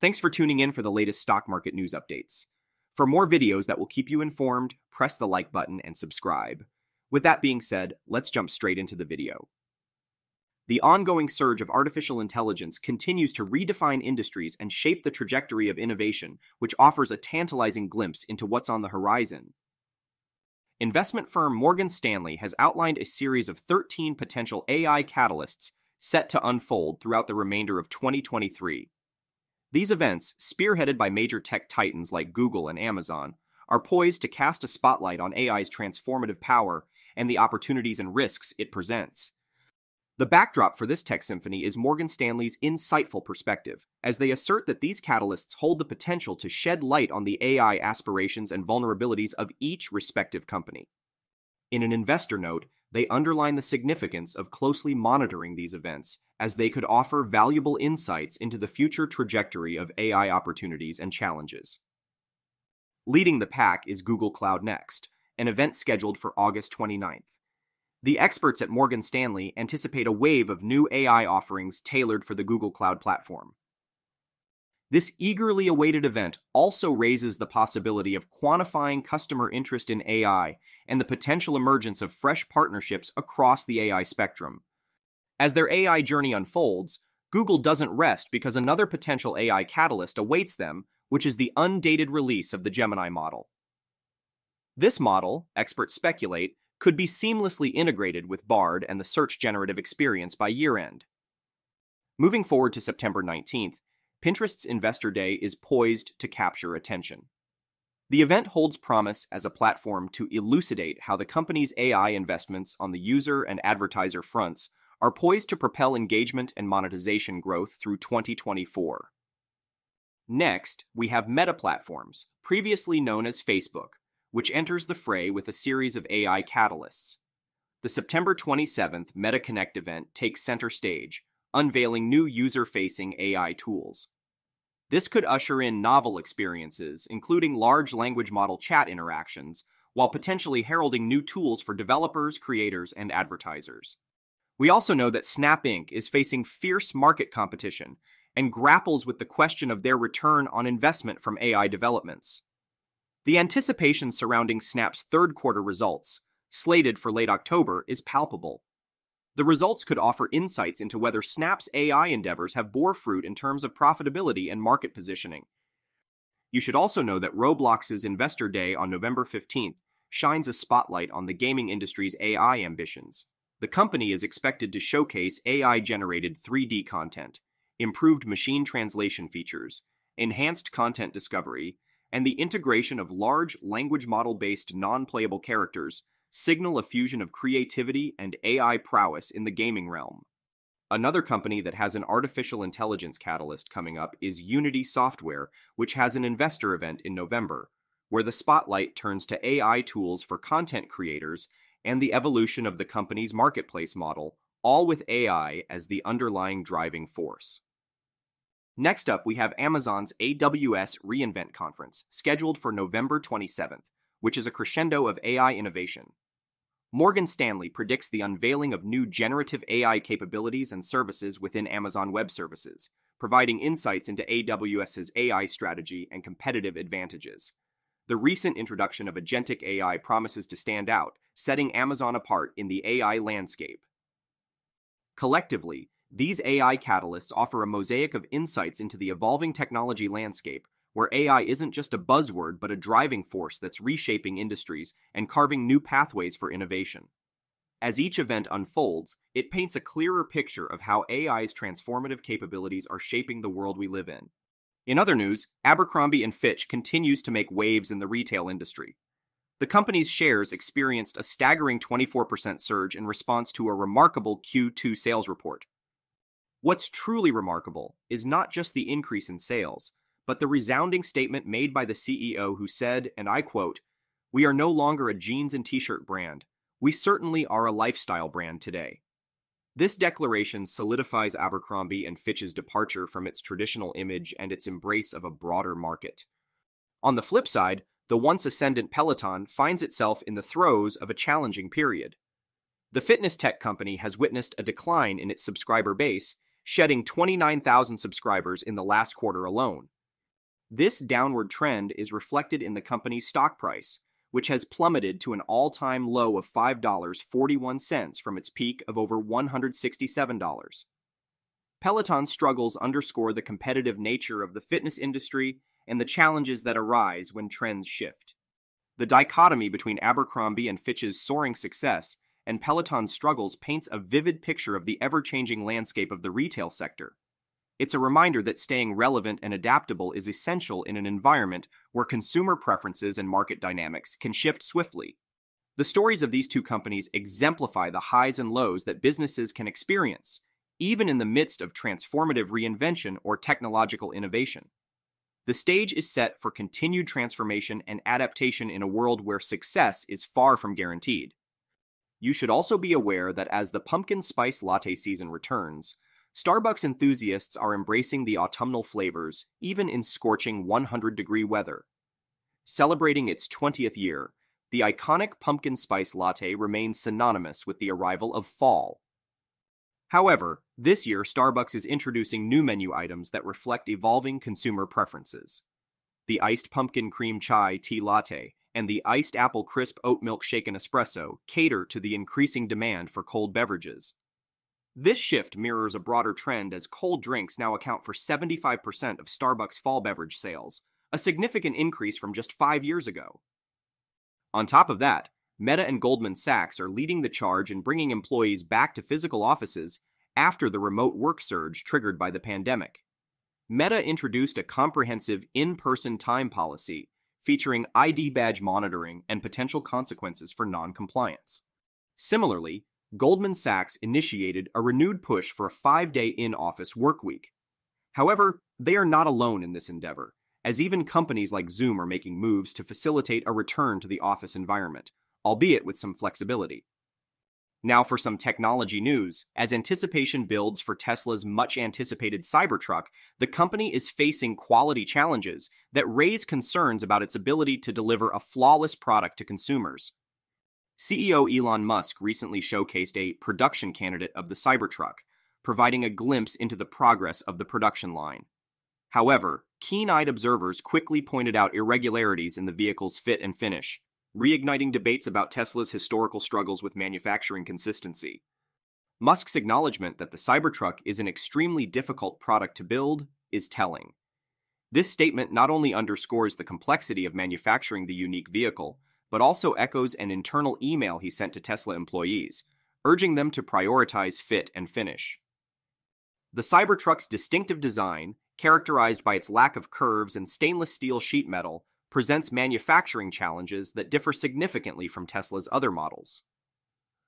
Thanks for tuning in for the latest stock market news updates. For more videos that will keep you informed, press the like button and subscribe. With that being said, let's jump straight into the video. The ongoing surge of artificial intelligence continues to redefine industries and shape the trajectory of innovation, which offers a tantalizing glimpse into what's on the horizon. Investment firm Morgan Stanley has outlined a series of 13 potential AI catalysts set to unfold throughout the remainder of 2023. These events, spearheaded by major tech titans like Google and Amazon, are poised to cast a spotlight on AI's transformative power and the opportunities and risks it presents. The backdrop for this tech symphony is Morgan Stanley's insightful perspective, as they assert that these catalysts hold the potential to shed light on the AI aspirations and vulnerabilities of each respective company. In an investor note, they underline the significance of closely monitoring these events, as they could offer valuable insights into the future trajectory of AI opportunities and challenges. Leading the pack is Google Cloud Next, an event scheduled for August 29th. The experts at Morgan Stanley anticipate a wave of new AI offerings tailored for the Google Cloud platform. This eagerly awaited event also raises the possibility of quantifying customer interest in AI and the potential emergence of fresh partnerships across the AI spectrum. As their AI journey unfolds, Google doesn't rest because another potential AI catalyst awaits them, which is the undated release of the Gemini model. This model, experts speculate, could be seamlessly integrated with Bard and the search generative experience by year end. Moving forward to September 19th, Pinterest's Investor Day is poised to capture attention. The event holds promise as a platform to elucidate how the company's AI investments on the user and advertiser fronts are poised to propel engagement and monetization growth through 2024. Next, we have Meta Platforms, previously known as Facebook, which enters the fray with a series of AI catalysts. The September 27th Meta Connect event takes center stage, unveiling new user facing AI tools. This could usher in novel experiences, including large language model chat interactions, while potentially heralding new tools for developers, creators, and advertisers. We also know that Snap Inc. is facing fierce market competition and grapples with the question of their return on investment from AI developments. The anticipation surrounding Snap's third quarter results, slated for late October, is palpable. The results could offer insights into whether Snap's AI endeavors have bore fruit in terms of profitability and market positioning. You should also know that Roblox's Investor Day on November 15th shines a spotlight on the gaming industry's AI ambitions. The company is expected to showcase AI generated 3D content, improved machine translation features, enhanced content discovery, and the integration of large language model based non playable characters signal a fusion of creativity and AI prowess in the gaming realm. Another company that has an artificial intelligence catalyst coming up is Unity Software, which has an investor event in November, where the spotlight turns to AI tools for content creators and the evolution of the company's marketplace model, all with AI as the underlying driving force. Next up, we have Amazon's AWS reInvent conference, scheduled for November 27th which is a crescendo of AI innovation. Morgan Stanley predicts the unveiling of new generative AI capabilities and services within Amazon Web Services, providing insights into AWS's AI strategy and competitive advantages. The recent introduction of agentic AI promises to stand out, setting Amazon apart in the AI landscape. Collectively, these AI catalysts offer a mosaic of insights into the evolving technology landscape where AI isn't just a buzzword but a driving force that's reshaping industries and carving new pathways for innovation. As each event unfolds, it paints a clearer picture of how AI's transformative capabilities are shaping the world we live in. In other news, Abercrombie and Fitch continues to make waves in the retail industry. The company's shares experienced a staggering 24% surge in response to a remarkable Q2 sales report. What's truly remarkable is not just the increase in sales, but the resounding statement made by the CEO who said, and I quote, We are no longer a jeans and t shirt brand. We certainly are a lifestyle brand today. This declaration solidifies Abercrombie and Fitch's departure from its traditional image and its embrace of a broader market. On the flip side, the once ascendant Peloton finds itself in the throes of a challenging period. The fitness tech company has witnessed a decline in its subscriber base shedding 29,000 subscribers in the last quarter alone. This downward trend is reflected in the company's stock price, which has plummeted to an all time low of $5.41 from its peak of over $167. Peloton's struggles underscore the competitive nature of the fitness industry and the challenges that arise when trends shift. The dichotomy between Abercrombie and Fitch's soaring success and Peloton's struggles paints a vivid picture of the ever changing landscape of the retail sector. It's a reminder that staying relevant and adaptable is essential in an environment where consumer preferences and market dynamics can shift swiftly. The stories of these two companies exemplify the highs and lows that businesses can experience, even in the midst of transformative reinvention or technological innovation. The stage is set for continued transformation and adaptation in a world where success is far from guaranteed. You should also be aware that as the pumpkin spice latte season returns, Starbucks enthusiasts are embracing the autumnal flavors, even in scorching 100 degree weather. Celebrating its 20th year, the iconic pumpkin spice latte remains synonymous with the arrival of fall. However, this year Starbucks is introducing new menu items that reflect evolving consumer preferences. The iced pumpkin cream chai tea latte and the iced apple crisp oat milk shaken espresso cater to the increasing demand for cold beverages. This shift mirrors a broader trend as cold drinks now account for 75% of Starbucks fall beverage sales, a significant increase from just five years ago. On top of that, Meta and Goldman Sachs are leading the charge in bringing employees back to physical offices after the remote work surge triggered by the pandemic. Meta introduced a comprehensive in person time policy featuring ID badge monitoring and potential consequences for non compliance. Similarly, Goldman Sachs initiated a renewed push for a five day in office work week. However, they are not alone in this endeavor, as even companies like Zoom are making moves to facilitate a return to the office environment, albeit with some flexibility. Now for some technology news. As anticipation builds for Tesla's much anticipated Cybertruck, the company is facing quality challenges that raise concerns about its ability to deliver a flawless product to consumers. CEO Elon Musk recently showcased a production candidate of the Cybertruck, providing a glimpse into the progress of the production line. However, keen eyed observers quickly pointed out irregularities in the vehicle's fit and finish, reigniting debates about Tesla's historical struggles with manufacturing consistency. Musk's acknowledgement that the Cybertruck is an extremely difficult product to build is telling. This statement not only underscores the complexity of manufacturing the unique vehicle, but also echoes an internal email he sent to Tesla employees, urging them to prioritize fit and finish. The Cybertruck's distinctive design, characterized by its lack of curves and stainless steel sheet metal, presents manufacturing challenges that differ significantly from Tesla's other models.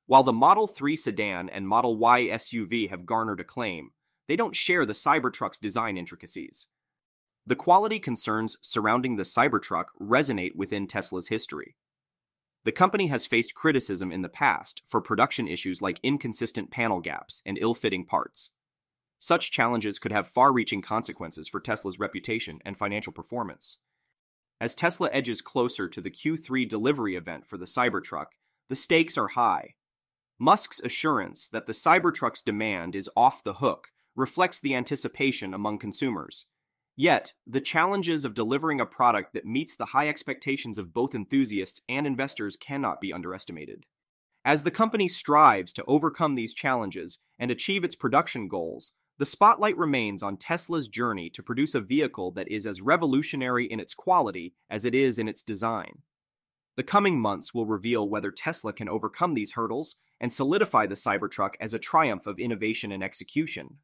While the Model 3 sedan and Model Y SUV have garnered acclaim, they don't share the Cybertruck's design intricacies. The quality concerns surrounding the Cybertruck resonate within Tesla's history. The company has faced criticism in the past for production issues like inconsistent panel gaps and ill fitting parts. Such challenges could have far reaching consequences for Tesla's reputation and financial performance. As Tesla edges closer to the Q3 delivery event for the Cybertruck, the stakes are high. Musk's assurance that the Cybertruck's demand is off the hook reflects the anticipation among consumers, Yet, the challenges of delivering a product that meets the high expectations of both enthusiasts and investors cannot be underestimated. As the company strives to overcome these challenges and achieve its production goals, the spotlight remains on Tesla's journey to produce a vehicle that is as revolutionary in its quality as it is in its design. The coming months will reveal whether Tesla can overcome these hurdles and solidify the Cybertruck as a triumph of innovation and execution.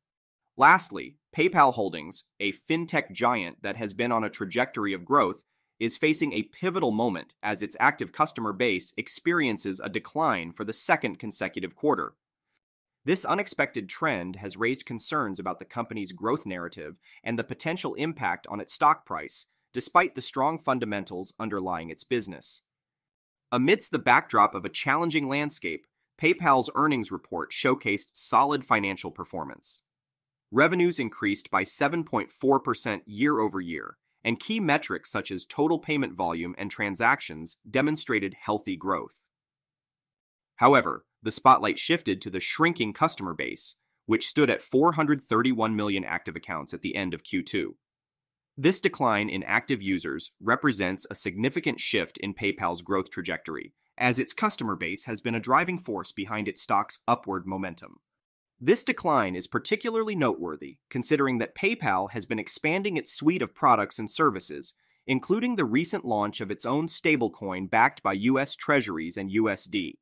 Lastly, PayPal Holdings, a fintech giant that has been on a trajectory of growth, is facing a pivotal moment as its active customer base experiences a decline for the second consecutive quarter. This unexpected trend has raised concerns about the company's growth narrative and the potential impact on its stock price, despite the strong fundamentals underlying its business. Amidst the backdrop of a challenging landscape, PayPal's earnings report showcased solid financial performance. Revenues increased by 7.4% year over year, and key metrics such as total payment volume and transactions demonstrated healthy growth. However, the spotlight shifted to the shrinking customer base, which stood at 431 million active accounts at the end of Q2. This decline in active users represents a significant shift in PayPal's growth trajectory, as its customer base has been a driving force behind its stock's upward momentum. This decline is particularly noteworthy considering that PayPal has been expanding its suite of products and services, including the recent launch of its own stablecoin backed by US Treasuries and USD.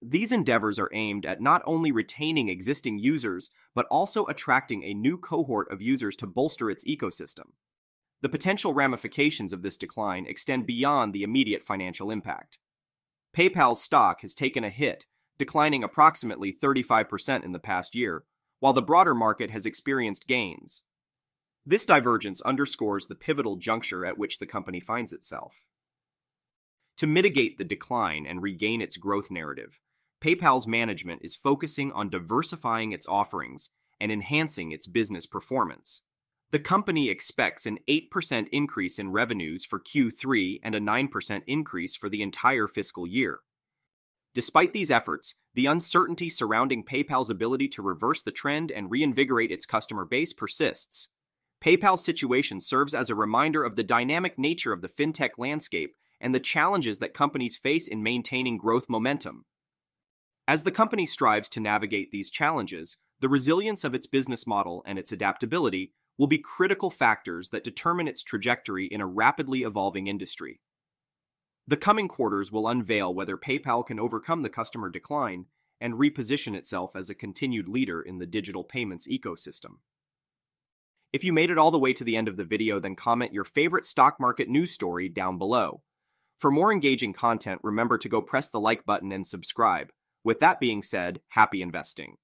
These endeavors are aimed at not only retaining existing users, but also attracting a new cohort of users to bolster its ecosystem. The potential ramifications of this decline extend beyond the immediate financial impact. PayPal's stock has taken a hit, declining approximately 35% in the past year, while the broader market has experienced gains. This divergence underscores the pivotal juncture at which the company finds itself. To mitigate the decline and regain its growth narrative, PayPal's management is focusing on diversifying its offerings and enhancing its business performance. The company expects an 8% increase in revenues for Q3 and a 9% increase for the entire fiscal year. Despite these efforts, the uncertainty surrounding PayPal's ability to reverse the trend and reinvigorate its customer base persists. PayPal's situation serves as a reminder of the dynamic nature of the fintech landscape and the challenges that companies face in maintaining growth momentum. As the company strives to navigate these challenges, the resilience of its business model and its adaptability will be critical factors that determine its trajectory in a rapidly evolving industry. The coming quarters will unveil whether PayPal can overcome the customer decline and reposition itself as a continued leader in the digital payments ecosystem. If you made it all the way to the end of the video, then comment your favorite stock market news story down below. For more engaging content, remember to go press the like button and subscribe. With that being said, happy investing.